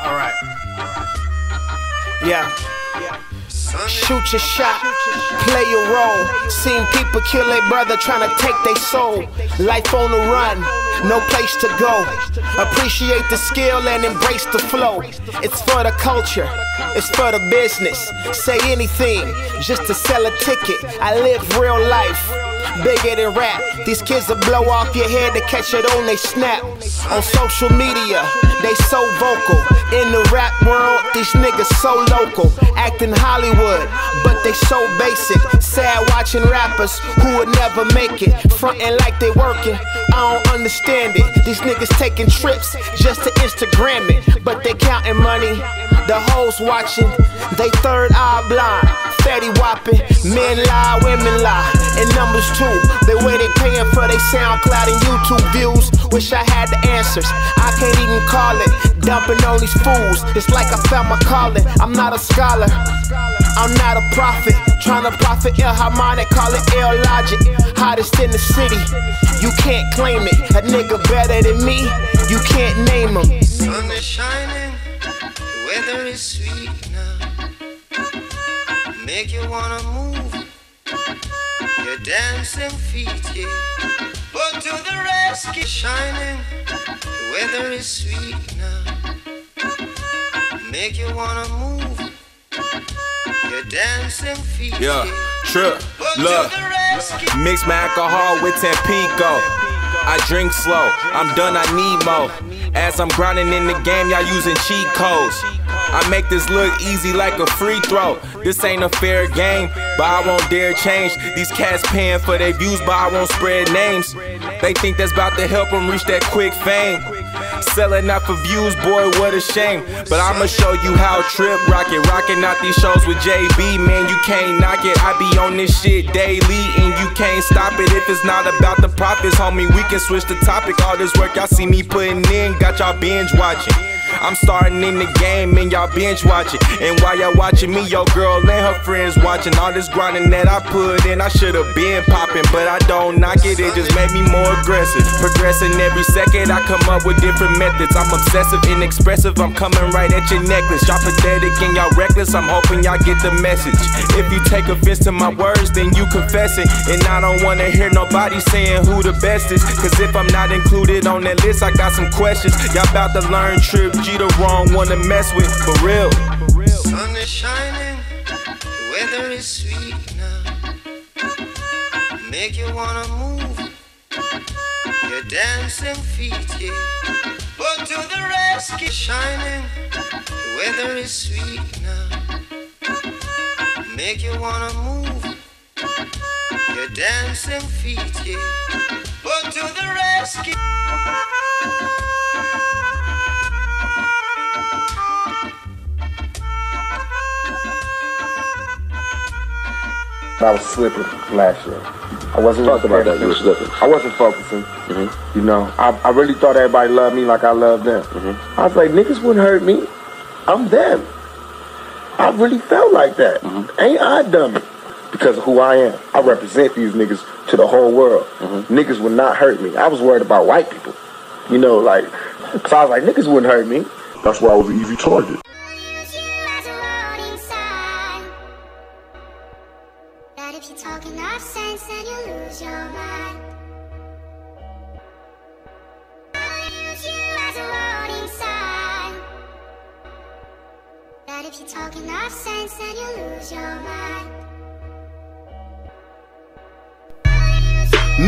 All right. Yeah. Shoot your shot, play your role. Seen people kill their brother trying to take their soul. Life on the run, no place to go. Appreciate the skill and embrace the flow. It's for the culture, it's for the business. Say anything just to sell a ticket. I live real life. Bigger than rap. These kids will blow off your head to catch it on they snap. On social media, they so vocal. In the rap world, these niggas so local. Acting Hollywood, but they so basic. Sad watching rappers who would never make it. Frontin' like they working. I don't understand it. These niggas taking trips just to Instagram it. But they counting money. The hoes watching, they third eye blind. Fatty whopping, men lie, women lie. And numbers too. The way they paying for their SoundCloud and YouTube views. Wish I had the answers. I can't even call it. Dumping on these fools. It's like I found my calling. I'm not a scholar. I'm not a prophet. Trying to profit ill harmonic, call it ill logic. Hottest in the city. You can't claim it. A nigga better than me. You can't name him. Sun is shining, the weather is sweet. Make you wanna move your dancing feet, yeah. But to the rescue, shining, the weather is sweet now. Make you wanna move your dancing feet, Yeah, yeah. trip. But Look, to the rescue. mix my alcohol with Tampico. I drink slow. I'm done. I need more. As I'm grinding in the game, y'all using cheat codes. I make this look easy like a free throw. This ain't a fair game, but I won't dare change. These cats paying for their views, but I won't spread names. They think that's about to help them reach that quick fame. Selling out for views, boy, what a shame. But I'ma show you how Trip Rocket rocking out these shows with Jabee. Man, you can't knock it. I be on this shit daily, and you can't stop it if it's not about the profits, homie. We can switch the topic. All this work y'all see me putting in, got y'all binge watching. I'm starting in the game and y'all binge watching. And while y'all watching me, your girl and her friends watching. All this grinding that I put in, I should've been popping, but I don't knock it. It just made me more aggressive. Progressing every second, I come up with different methods. I'm obsessive and expressive. I'm coming right at your necklace. Y'all pathetic and y'all reckless. I'm hoping y'all get the message. If you take offense to my words, then you confess it. And I don't wanna hear nobody saying who the best is. Cause if I'm not included on that list, I got some questions. Y'all about to learn Trip G the wrong one to mess with, for real. Sun is shining, the weather is sweet now. Make you wanna move your dancing feet, yeah. But to the rescue, shining, the weather is sweet now. Make you wanna move your dancing feet, yeah. But to the rescue. I was slipping last year. I wasn't Talk really about that, you were slipping. I wasn't focusing. Mm-hmm. You know, I, I really thought everybody loved me like I loved them. Mm-hmm. I was like, niggas wouldn't hurt me. I'm them. I really felt like that. Mm-hmm. Ain't I dummy? Because of who I am. I represent these niggas to the whole world. Niggas would not hurt me. I was worried about white people. You know, like, so I was like, niggas wouldn't hurt me. That's why I was an easy target. Use you as a warning sign. That if you're talking nonsense, then you lose your mind. I'll use you as a warning sign. That if you're talking nonsense, then you lose your mind.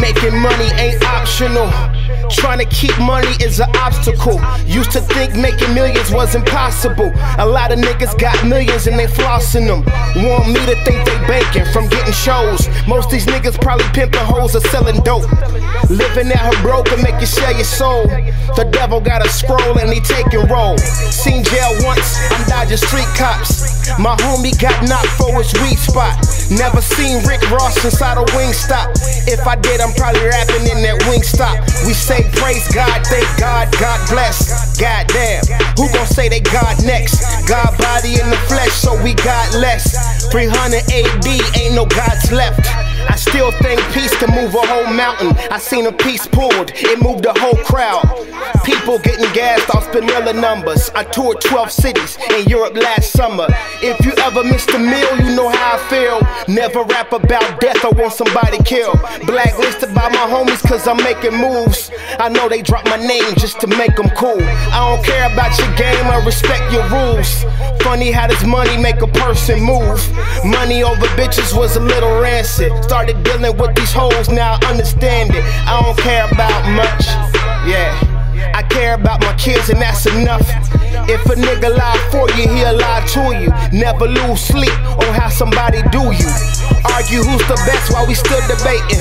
Making money ain't optional. Trying to keep money is an obstacle. Used to think making millions was impossible. A lot of niggas got millions and they flossing them. Want me to think they banking from getting shows. Most these niggas probably pimping hoes or selling dope. Living at her broke and make you sell your soul. The devil got a scroll and he taking roll. Seen jail once, I'm dodging street cops. My homie got knocked for his weed spot. Never seen Rick Ross inside a Wingstop. If I did, I'm probably rapping in that Wingstop. We say praise God, thank God, God bless. God damn, who gon' say they God next? God body in the flesh, so we got less. 300 AD, ain't no gods left. I still think peace can move a whole mountain. I seen a piece pulled, it moved a whole crowd. People getting gassed off Spinella numbers. I toured 12 cities in Europe last summer. If you ever missed a meal, you know how I feel. Never rap about death or want somebody killed. Blacklisted by my homies cause I'm making moves. I know they drop my name just to make them cool. I don't care about your game, I respect your rules. Funny how this money make a person move. Money over bitches was a little rancid. Started dealing with these hoes, now I understand it. I don't care about much. Yeah. I care about my kids and that's enough. If a nigga lie for you, he'll lie to you. Never lose sleep on how somebody do you. Argue who's the best while we still debating.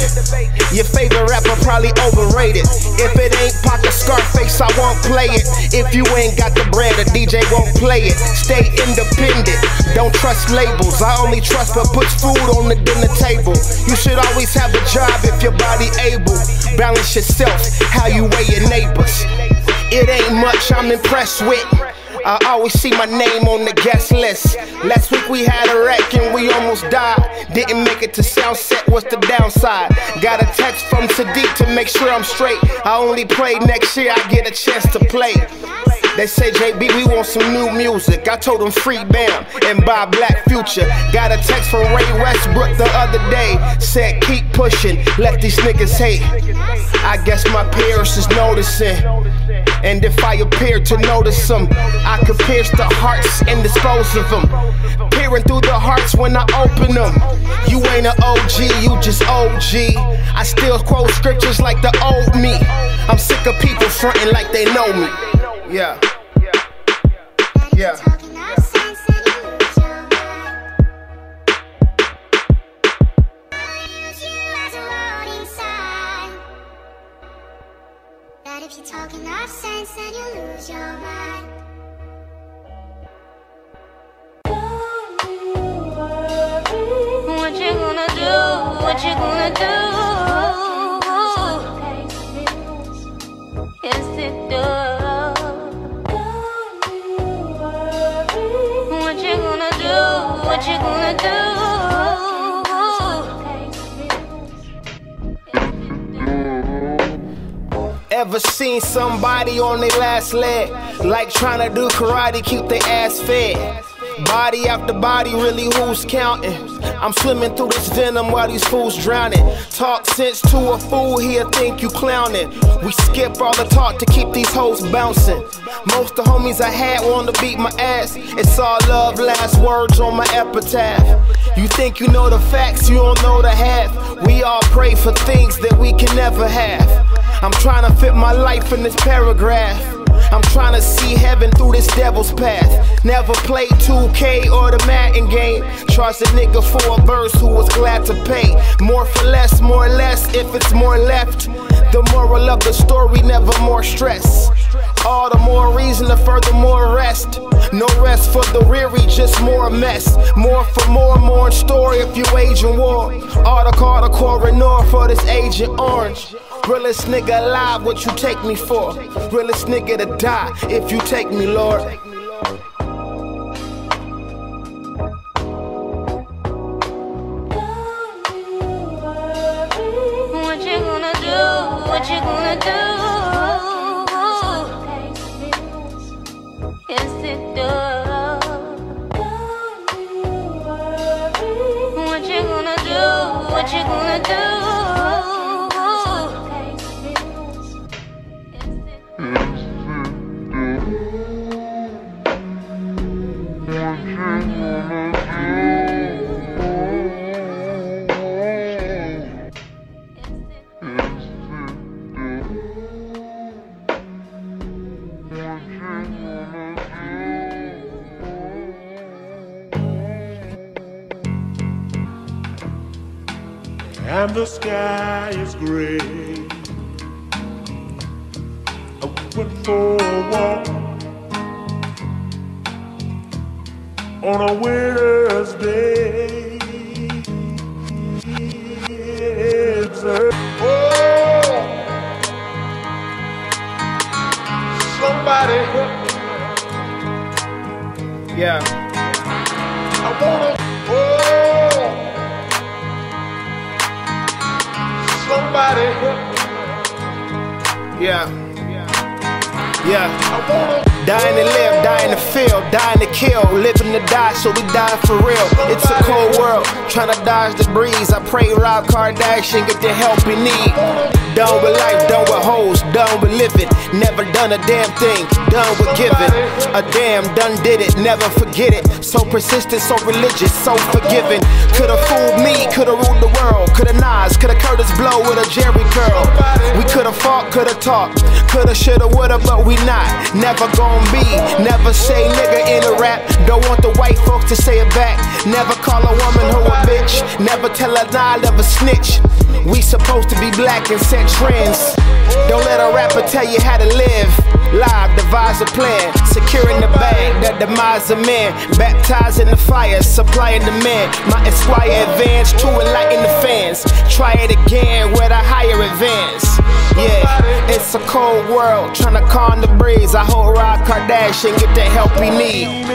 Your favorite rapper probably overrated. If it ain't Pocket Scarface, I won't play it. If you ain't got the bread, a DJ won't play it. Stay independent, don't trust labels. I only trust what puts food on the dinner table. You should always have a job if your body able. Balance yourself, how you weigh your neighbors. It ain't much I'm impressed with. I always see my name on the guest list. Last week we had a wreck and we almost died. Didn't make it to Soundset, what's the downside? Got a text from Sadiq to make sure I'm straight. I only play next year, I get a chance to play. They say, Jabee, we want some new music. I told them free Bam and buy Black Future. Got a text from Ray Westbrook the other day. Said, keep pushing, let these niggas hate. I guess my peers is noticing. And if I appear to notice them, I could pierce the hearts and dispose of them. Peering through the hearts when I open them. You ain't an OG, you just OG. I still quote scriptures like the old me. I'm sick of people fronting like they know me. Yeah. Yeah. Talking nonsense and you lose your mind. Use you as a warning sign. That if you're talking nonsense, then you lose your mind. What you gonna do? What you gonna do? Yes, it does. What you gonna do? Ever seen somebody on their last leg? Like trying to do karate, keep their ass fed. Body after body, really who's counting? I'm swimming through this venom while these fools drowning. Talk sense to a fool, he'll think you clowning. We skip all the talk to keep these hoes bouncing. Most the homies I had wanna beat my ass. It's all love, last words on my epitaph. You think you know the facts, you don't know the half. We all pray for things that we can never have. I'm trying to fit my life in this paragraph. I'm trying to see heaven through this devil's path. Never played 2K or the Madden game. Trust a nigga for a verse who was glad to pay. More for less, more or less, if it's more left. The moral of the story, never more stress. All the more reason to furthermore rest. No rest for the weary, just more mess. More for more, more in story if you age in war. Article, the coroner for this agent orange. Realest nigga alive, what you take me for? Realest nigga to die if you take me, Lord. What you gonna do? What you gonna do? It. What you gonna do? What you gonna do? the sky is gray. I went for a walk on a winter's day. It's a, oh, somebody help me. Yeah. I wanna Me. Yeah. Yeah. Dying to live, dying to feel, dying to kill, living to die, so we dying for real. It's a cold world, trying to dodge the breeze. I pray Rob Kardashian get the help he need. Done with life, done with hoes, done with living. Never done a damn thing, done with giving. A damn done did it, never forget it. So persistent, so religious, so forgiving. Could've fooled me, could've ruled the world. Could've Nas, could've Kurtis Blow with a Jerry curl. We could've fought, could've talked, could've, should've, would've, but we not. Never gon' be, never say nigga in a rap. Don't want the white folks to say it back. Never call a woman who a bitch. Never tell a lie, never snitch. We supposed to be black and set trends. Don't let a rapper tell you how to live. Live, devise a plan. Securing the bag, the demise of man. Baptized in the fire, supplying the man. My esquire advance to enlighten the fans. Try it again with a higher advance. Yeah, it's a cold world, trying to calm the breeze. I hope Rob Kardashian get the help we need.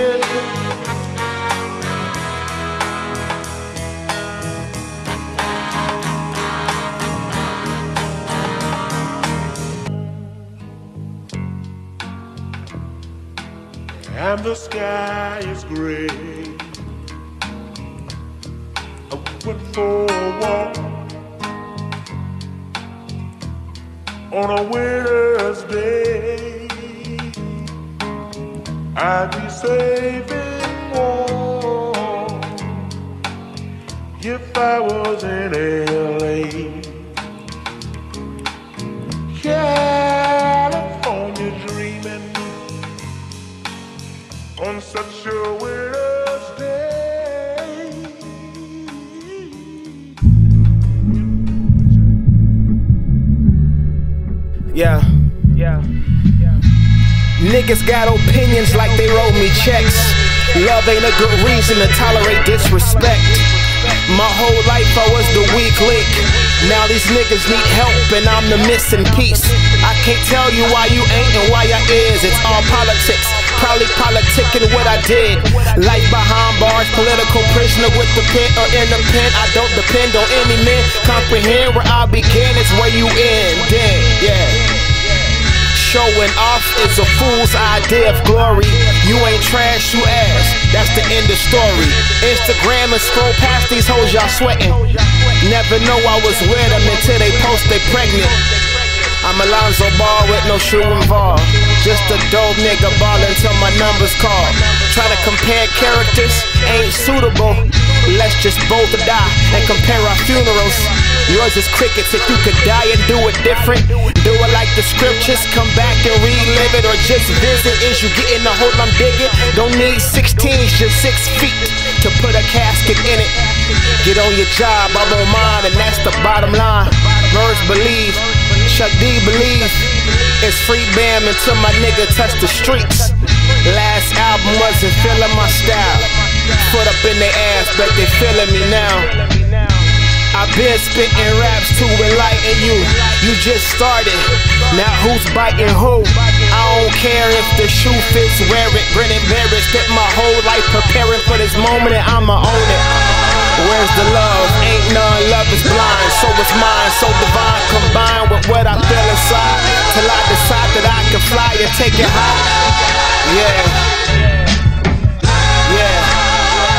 And the sky is gray. I went for a walk on a winter's day. I'd be saving warm if I was in LA. California on such a winter's day. Yeah. Yeah. Niggas got opinions like they wrote me checks. Love ain't a good reason to tolerate disrespect. My whole life I was the weak link. Now these niggas need help and I'm the missing piece. I can't tell you why you ain't and why I is. It's all politics. Probably politicking what I did. Life behind bars, political prisoner with the pen or in the pen. I don't depend on any man. Comprehend where I begin is where you end. Then, yeah. Showing off is a fool's idea of glory. You ain't trash, you ass. That's the end of story. Instagram and scroll past these hoes y'all sweating. Never know I was with them until they post they pregnant. I'm Alonzo Ball with no shoe involved. Just a dope nigga ballin' till my numbers call. Try to compare characters, ain't suitable. Let's just both die and compare our funerals. Yours is crickets if you could die and do it different. Do it like the scriptures, come back and relive it, or just visit. Is you getting the hole I'm digging? Don't need 16s, just six feet to put a casket in it. Get on your job, I'm on mine, and that's the bottom line. Birds believe, Chuck D believe. It's free bam until my nigga touch the streets. Last album wasn't feeling my style. Foot up in their ass, but they feeling me now. I've been spitting raps to enlighten you. You just started. Now who's biting who? I don't care if the shoe fits, wear it, grin and bear it. Spent my whole life preparing for this moment and I'ma own it. Where's the love? Ain't none, love is blind. So is mine, so divine. Combined with what I feel inside. Till I decide that I can fly and take it high. Yeah. Yeah.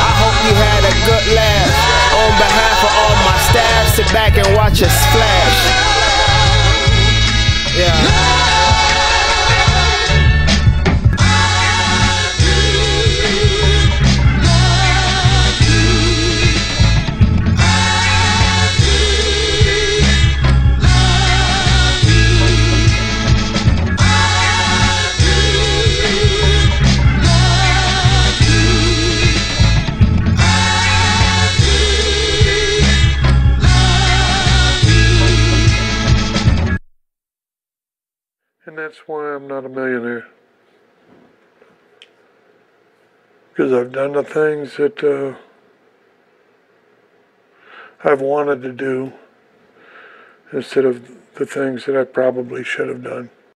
I hope you had a good laugh. On behalf of all my staff, sit back and watch us splash. Yeah. That's why I'm not a millionaire. Because I've done the things that uh, I've wanted to do instead of the things that I probably should have done.